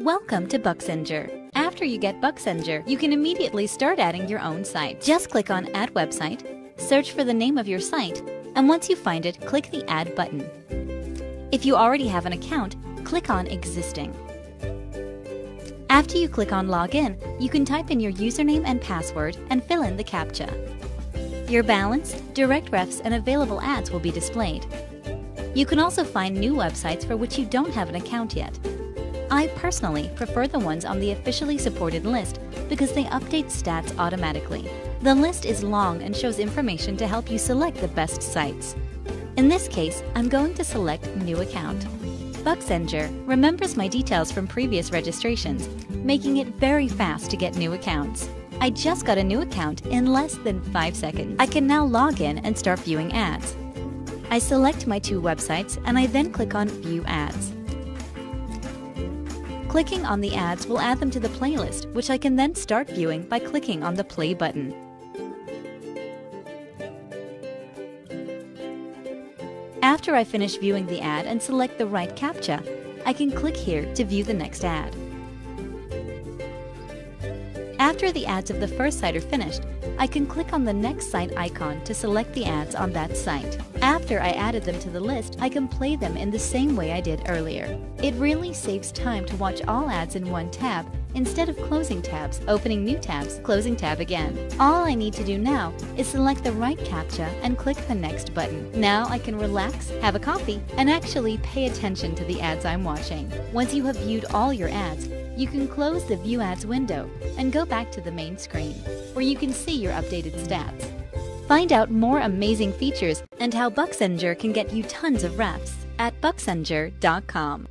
Welcome to Buxenger. After you get Buxenger, you can immediately start adding your own site. Just click on Add Website, search for the name of your site, and once you find it, click the Add button. If you already have an account, click on Existing. After you click on Login, you can type in your username and password and fill in the CAPTCHA. Your balance, direct refs, and available ads will be displayed. You can also find new websites for which you don't have an account yet. I personally prefer the ones on the officially supported list because they update stats automatically. The list is long and shows information to help you select the best sites. In this case, I'm going to select New Account. Buxenger remembers my details from previous registrations, making it very fast to get new accounts. I just got a new account in less than 5 seconds. I can now log in and start viewing ads. I select my two websites and I then click on View Ads. Clicking on the ads will add them to the playlist, which I can then start viewing by clicking on the play button. After I finish viewing the ad and select the right CAPTCHA, I can click here to view the next ad. After the ads of the first site are finished, I can click on the next site icon to select the ads on that site. After I added them to the list, I can play them in the same way I did earlier. It really saves time to watch all ads in one tab instead of closing tabs, opening new tabs, closing tab again. All I need to do now is select the right CAPTCHA and click the next button. Now I can relax, have a coffee, and actually pay attention to the ads I'm watching. Once you have viewed all your ads, you can close the View Ads window and go back to the main screen, where you can see your updated stats. Find out more amazing features and how Buxenger can get you tons of refs at buxenger.com.